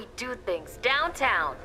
we do things downtown.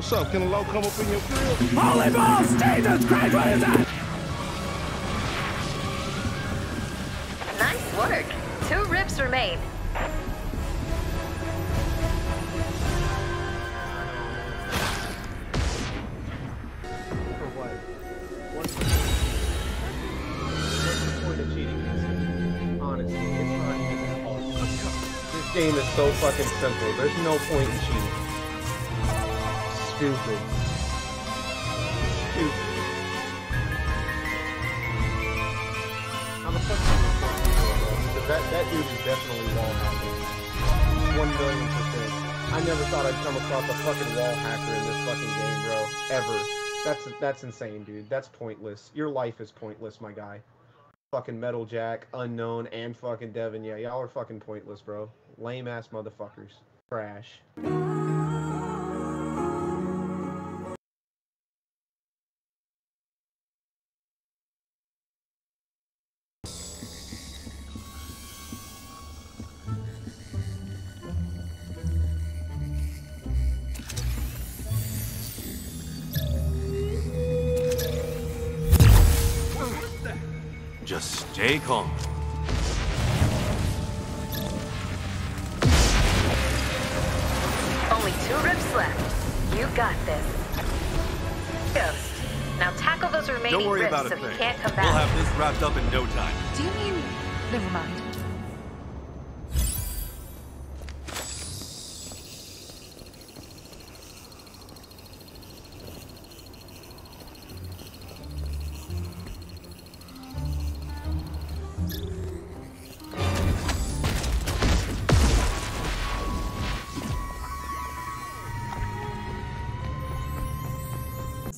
What's up? Can a low come up in your crib? Holy balls! Jesus Christ, what is that? Nice work. Two rifts remain. For what? What's the, point of cheating? Honestly, it's not even that hard. This game is so fucking simple. There's no point in cheating. Stupid. Stupid. Fuck is fucking that, that dude is definitely wall hacking. One million percent. I never thought I'd come across a fucking wall hacker in this fucking game, bro. Ever. That's that's insane, dude. That's pointless. Your life is pointless, my guy. Fucking Metal Jack, Unknown, and fucking Devin. Yeah, y'all are fucking pointless, bro. Lame ass motherfuckers. Trash. Stay calm. Only two rifts left. You got this. Ghost. Now tackle those remaining Don't worry rifts about a so thing. he can't come back. We'll have this wrapped up in no time. Do you mean... Never mind.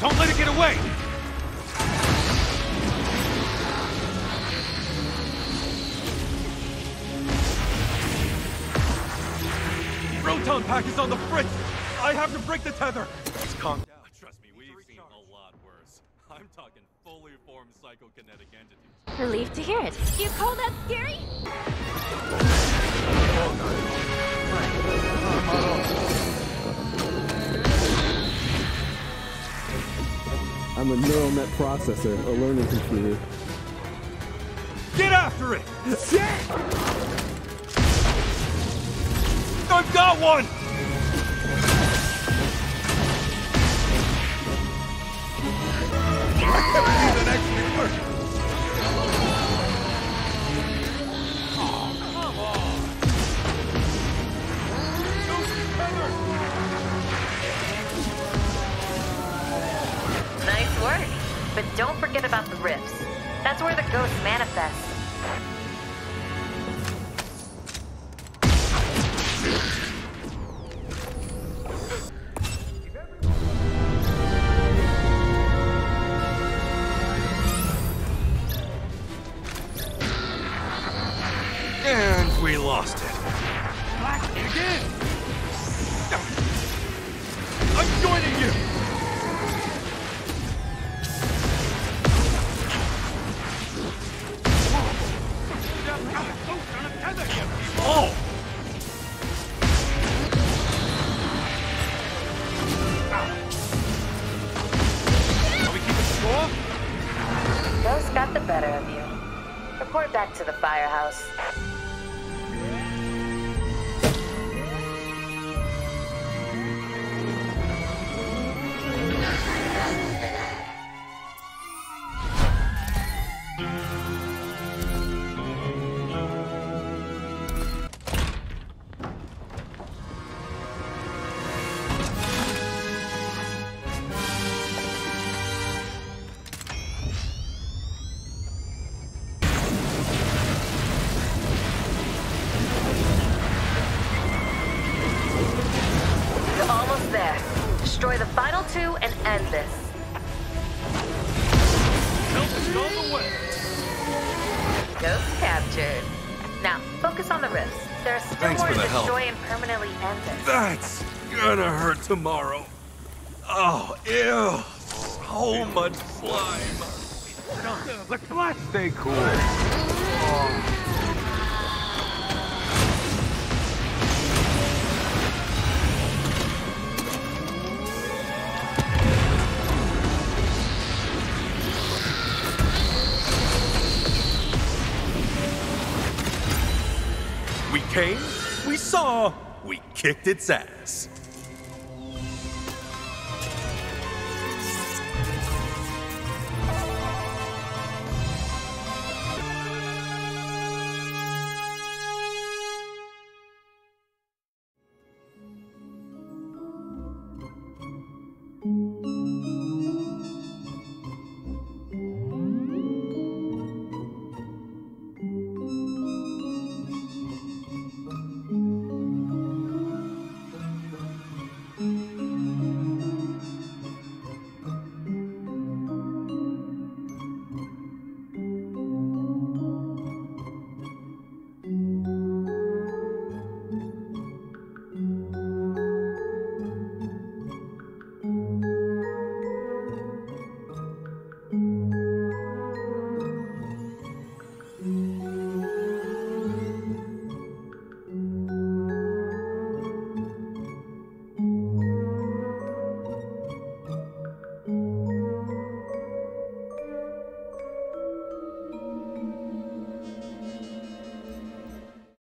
Don't let it get away! Proton pack is on the fritz! I have to break the tether! Let's calm down. Trust me, we've seen a lot worse. I'm talking fully formed psychokinetic entities. Relieved to hear it. You call that scary? I'm a neural net processor, a learning computer. Get after it! I've got one! I need an extra That's where the ghosts manifest. Got the better of you. Report back to the firehouse. The final two and end this. Help is on the way! Ghost captured. Now, focus on the rifts. There are still Thanks more to the help. destroy and permanently end this. That's gonna hurt tomorrow. Oh, ew. So much slime. Let's, let's stay cool. We came, we saw, we kicked its ass.